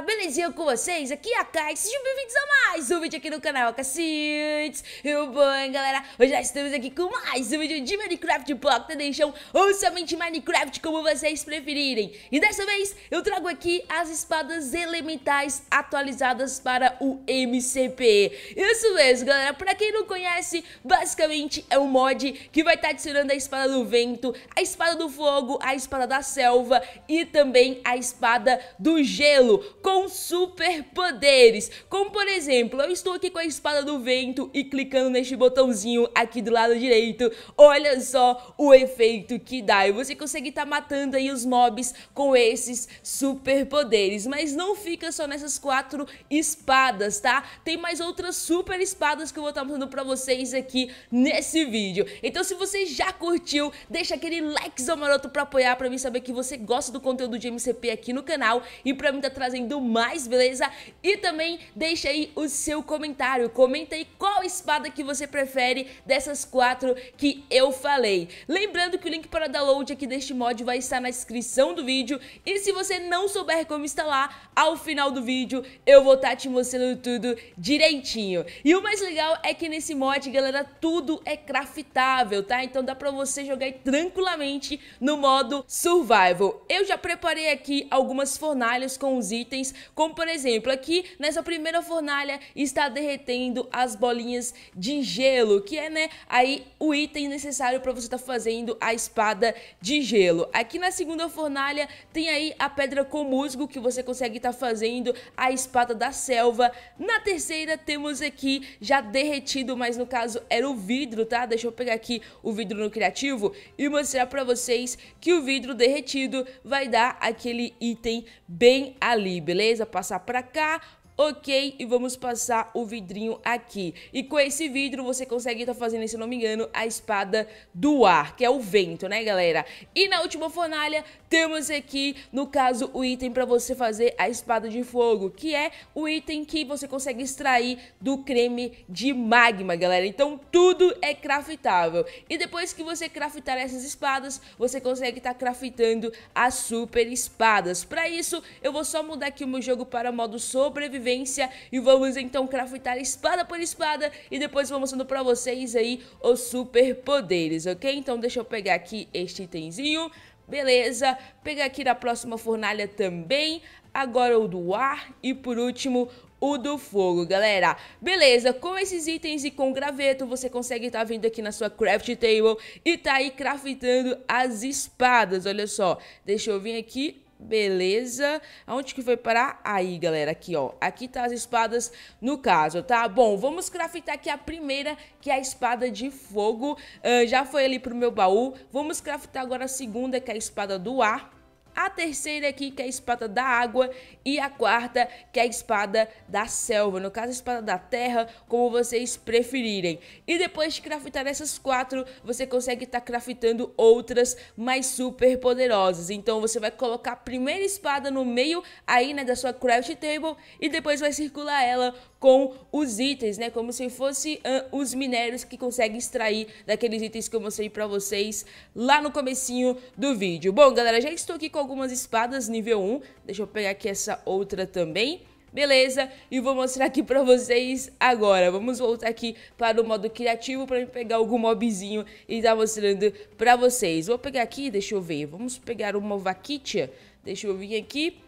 galera, belezinha com vocês? Aqui é a Kai, sejam bem-vindos a mais um vídeo aqui no canal Cacites Eu bom, galera? Hoje nós estamos aqui com mais um vídeo de Minecraft Pocket Edition Ou somente Minecraft, como vocês preferirem. E dessa vez eu trago aqui as espadas elementais atualizadas para o MCP Isso mesmo, galera, pra quem não conhece, basicamente é um mod que vai estar tá adicionando a espada do vento A espada do fogo, a espada da selva e também a espada do gelo com superpoderes. Como por exemplo, eu estou aqui com a espada do vento e clicando neste botãozinho aqui do lado direito. Olha só o efeito que dá. E você consegue estar tá matando aí os mobs com esses superpoderes. Mas não fica só nessas quatro espadas, tá? Tem mais outras super espadas que eu vou estar tá mostrando pra vocês aqui nesse vídeo. Então se você já curtiu, deixa aquele likezão maroto pra apoiar, pra mim saber que você gosta do conteúdo de MCP aqui no canal e pra mim tá trazendo mais, beleza? E também deixa aí o seu comentário, comenta aí qual espada que você prefere dessas quatro que eu falei. Lembrando que o link para download aqui deste mod vai estar na descrição do vídeo e se você não souber como instalar, ao final do vídeo eu vou estar tá te mostrando tudo direitinho. E o mais legal é que nesse mod, galera, tudo é craftável, tá? Então dá pra você jogar tranquilamente no modo survival. Eu já preparei aqui algumas fornalhas com os itens, como por exemplo, aqui nessa primeira fornalha está derretendo as bolinhas de gelo, que é, né, aí o item necessário para você estar tá fazendo a espada de gelo. Aqui na segunda fornalha tem aí a pedra com musgo, que você consegue estar tá fazendo a espada da selva. Na terceira temos aqui já derretido, mas no caso era o vidro, tá? Deixa eu pegar aqui o vidro no criativo e mostrar para vocês que o vidro derretido vai dar aquele item bem bem ali, beleza? Passar pra cá, ok, e vamos passar o vidrinho aqui. E com esse vidro você consegue estar tá fazendo, se não me engano, a espada do ar, que é o vento, né, galera? E na última fornalha temos aqui, no caso, o item para você fazer a espada de fogo, que é o item que você consegue extrair do creme de magma, galera. Então tudo é craftável. E depois que você craftar essas espadas, você consegue estar tá craftando as super espadas. Para isso, eu vou só mudar aqui o meu jogo para modo sobrevivência sobrevivência e vamos então craftar espada por espada. E depois vou mostrando pra vocês aí os superpoderes, ok? Então deixa eu pegar aqui este itemzinho, beleza, pegar aqui na próxima fornalha também, agora o do ar. E por último o do fogo, galera. Beleza, com esses itens e com graveto, você consegue estar tá vindo aqui na sua craft table e tá aí craftando as espadas, olha só. Deixa eu vir aqui, Beleza. Aonde que foi parar? Aí, galera, aqui, ó. Aqui tá as espadas no caso, tá? Bom, vamos craftar aqui a primeira, que é a espada de fogo. Uh, já foi ali pro meu baú. Vamos craftar agora a segunda, que é a espada do ar a terceira aqui, que é a espada da água, e a quarta, que é a espada da selva, no caso a espada da terra, como vocês preferirem. E depois de craftar essas quatro, você consegue estar tá craftando outras mais super poderosas. Então você vai colocar a primeira espada no meio aí, né, da sua craft table, e depois vai circular ela com os itens, né, como se fosse uh, os minérios que consegue extrair daqueles itens que eu mostrei pra vocês lá no comecinho do vídeo. Bom, galera, já estou aqui com algumas espadas nível 1. Deixa eu pegar aqui essa outra também. Beleza, e vou mostrar aqui pra vocês agora. Vamos voltar aqui para o modo criativo para pegar algum mobzinho e tá mostrando pra vocês. Vou pegar aqui, deixa eu ver. Vamos pegar uma vaquitia. Deixa eu vir aqui.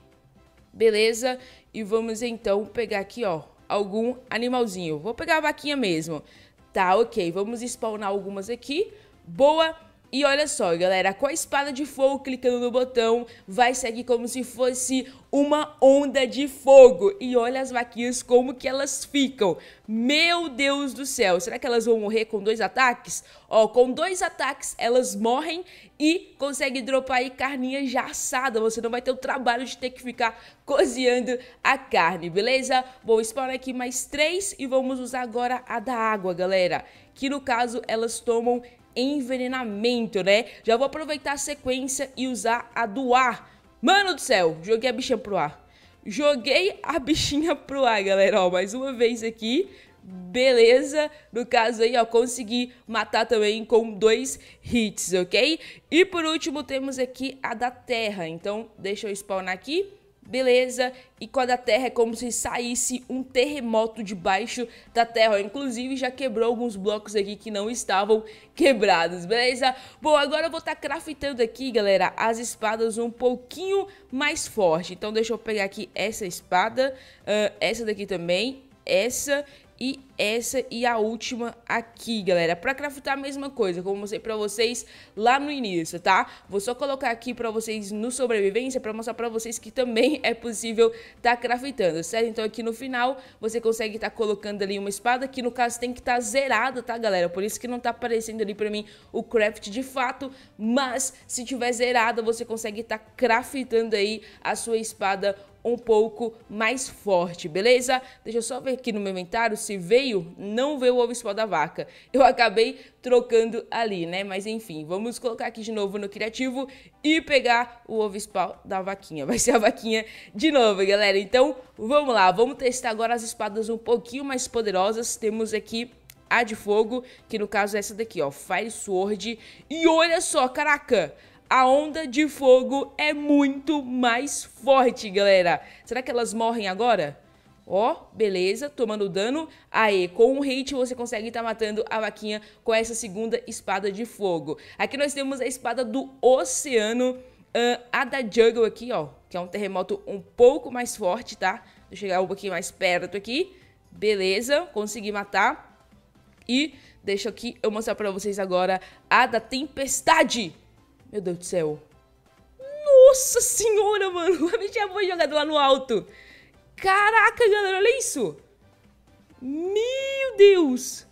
Beleza, e vamos então pegar aqui, ó, algum animalzinho. Vou pegar a vaquinha mesmo. Tá, ok. Vamos spawnar algumas aqui. Boa. E olha só, galera, com a espada de fogo clicando no botão, vai seguir como se fosse uma onda de fogo. E olha as vaquinhas como que elas ficam. Meu Deus do céu, será que elas vão morrer com dois ataques? Ó, com dois ataques elas morrem e conseguem dropar aí carninha já assada. Você não vai ter o trabalho de ter que ficar cozinhando a carne, beleza? Bom, spawnar aqui mais três e vamos usar agora a da água, galera. Que no caso elas tomam envenenamento, né? Já vou aproveitar a sequência e usar a do ar. Mano do céu, joguei a bichinha pro ar. Joguei a bichinha pro ar, galera, ó, mais uma vez aqui. Beleza, no caso aí, ó, consegui matar também com dois hits, ok? E por último temos aqui a da terra, então deixa eu spawnar aqui. Beleza? E com a da terra é como se saísse um terremoto debaixo da terra. Inclusive já quebrou alguns blocos aqui que não estavam quebrados, beleza? Bom, agora eu vou estar tá craftando aqui, galera, as espadas um pouquinho mais forte. Então deixa eu pegar aqui essa espada, uh, essa daqui também, essa e essa e a última aqui, galera. Pra craftar a mesma coisa, como mostrei pra vocês lá no início, tá? Vou só colocar aqui pra vocês no sobrevivência pra mostrar pra vocês que também é possível tá craftando, certo? Então aqui no final você consegue tá colocando ali uma espada, que no caso tem que estar tá zerada, tá, galera? Por isso que não tá aparecendo ali pra mim o craft de fato, mas se tiver zerada você consegue tá craftando aí a sua espada um pouco mais forte, beleza? Deixa eu só ver aqui no meu inventário se veio, não veio o ovo da vaca. Eu acabei trocando ali, né? Mas enfim, vamos colocar aqui de novo no criativo e pegar o ovo da vaquinha. Vai ser a vaquinha de novo, galera. Então, vamos lá, vamos testar agora as espadas um pouquinho mais poderosas. Temos aqui a de fogo, que no caso é essa daqui, ó, Fire Sword. E olha só, caraca, a onda de fogo é muito mais forte, galera. Será que elas morrem agora? Ó, beleza, tomando dano. Aê, com um hit você consegue estar tá matando a vaquinha com essa segunda espada de fogo. Aqui nós temos a espada do oceano, uh, a da Jungle aqui, ó. Que é um terremoto um pouco mais forte, tá? Eu chegar um pouquinho mais perto aqui. Beleza, consegui matar. E deixa aqui eu mostrar pra vocês agora a da tempestade. Meu Deus do céu. Nossa senhora, mano. A gente já foi jogado lá no alto. Caraca, galera, olha isso. Meu Deus.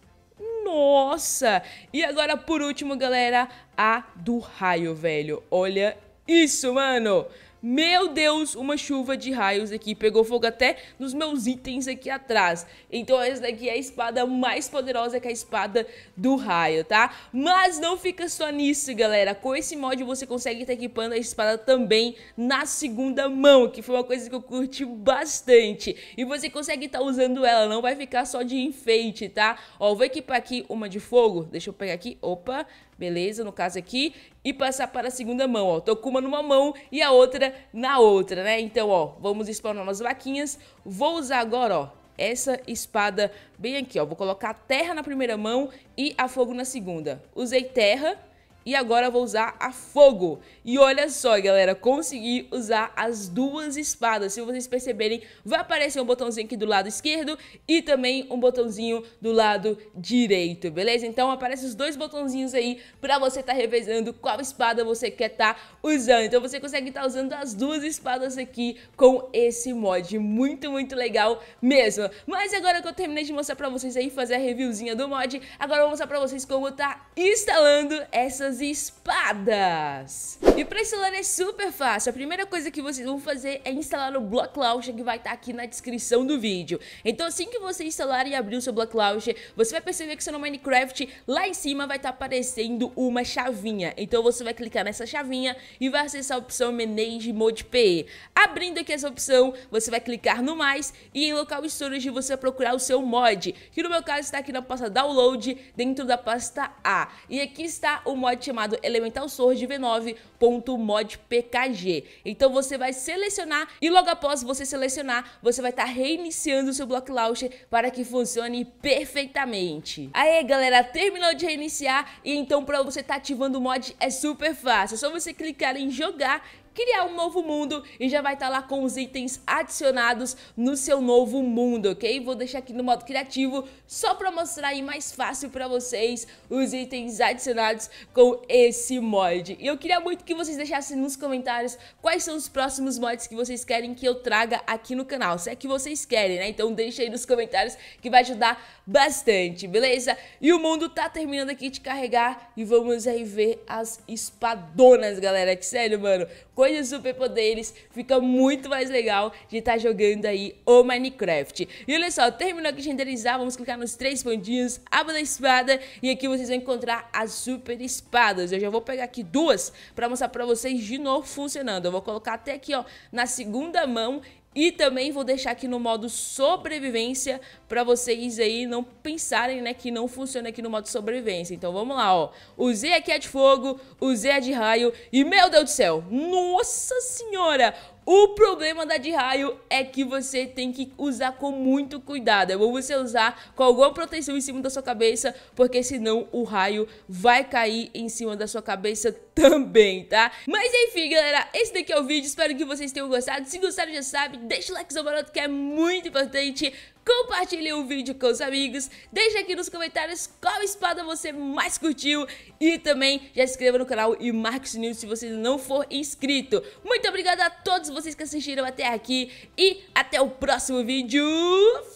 Nossa. E agora, por último, galera, a do raio, velho. Olha isso, mano. Meu Deus, uma chuva de raios aqui. Pegou fogo até nos meus itens aqui atrás. Então essa daqui é a espada mais poderosa que a espada do raio, tá? Mas não fica só nisso, galera. Com esse mod você consegue estar equipando a espada também na segunda mão, que foi uma coisa que eu curti bastante. E você consegue estar usando ela, não vai ficar só de enfeite, tá? Ó, vou equipar aqui uma de fogo. Deixa eu pegar aqui. Opa, beleza, no caso aqui, e passar para a segunda mão, ó. Tô com uma numa mão e a outra na outra, né? Então, ó, vamos spawnar umas vaquinhas. Vou usar agora, ó, essa espada bem aqui, ó. Vou colocar terra na primeira mão e a fogo na segunda. Usei terra e agora vou usar a fogo. E olha só, galera, consegui usar as duas espadas. Se vocês perceberem, vai aparecer um botãozinho aqui do lado esquerdo e também um botãozinho do lado direito, beleza? Então aparecem os dois botãozinhos aí pra você estar tá revezando qual espada você quer estar tá usando. Então você consegue estar tá usando as duas espadas aqui com esse mod. Muito, muito legal mesmo. Mas agora que eu terminei de mostrar pra vocês aí, fazer a reviewzinha do mod, agora eu vou mostrar pra vocês como tá instalando essas essas espadas. E para instalar é super fácil. A primeira coisa que vocês vão fazer é instalar o Block Launcher que vai estar tá aqui na descrição do vídeo. Então assim que você instalar e abrir o seu Block Launcher, você vai perceber que seu no Minecraft lá em cima vai estar tá aparecendo uma chavinha. Então você vai clicar nessa chavinha e vai acessar a opção Manage Mode PE. Abrindo aqui essa opção, você vai clicar no mais e em local storage você vai procurar o seu mod, que no meu caso está aqui na pasta Download, dentro da pasta A. E aqui está o mod chamado Elemental Sword v9.modpkg. Então você vai selecionar e logo após você selecionar, você vai estar tá reiniciando o seu Block Launcher para que funcione perfeitamente. Aí galera, terminou de reiniciar e então para você estar tá ativando o mod é super fácil. É só você clicar em jogar criar um novo mundo e já vai estar tá lá com os itens adicionados no seu novo mundo, ok? Vou deixar aqui no modo criativo só para mostrar aí mais fácil para vocês os itens adicionados com esse mod. E eu queria muito que vocês deixassem nos comentários quais são os próximos mods que vocês querem que eu traga aqui no canal, se é que vocês querem, né? Então deixa aí nos comentários que vai ajudar bastante, beleza? E o mundo tá terminando aqui de carregar e vamos aí ver as espadonas, galera, que sério, mano coisas superpoderes, fica muito mais legal de estar tá jogando aí o Minecraft. E olha só, terminou aqui de renderizar, vamos clicar nos três pontinhos, aba da espada, e aqui vocês vão encontrar as super espadas. Eu já vou pegar aqui duas para mostrar para vocês de novo funcionando. Eu vou colocar até aqui, ó, na segunda mão e também vou deixar aqui no modo sobrevivência para vocês aí não pensarem, né, que não funciona aqui no modo sobrevivência. Então vamos lá, ó. Usei aqui a de fogo, usei a de raio e meu Deus do céu, nossa senhora, O problema da de raio é que você tem que usar com muito cuidado. É bom você usar com alguma proteção em cima da sua cabeça, porque senão o raio vai cair em cima da sua cabeça também, tá? Mas enfim, galera, esse daqui é o vídeo. Espero que vocês tenham gostado. Se gostaram, já sabe, deixa o likezão maroto que é muito importante. Compartilhe o vídeo com os amigos. Deixe aqui nos comentários qual espada você mais curtiu. E também já se inscreva no canal e marque o sininho se você não for inscrito. Muito obrigada a todos vocês que assistiram até aqui. E até o próximo vídeo.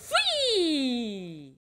Fui!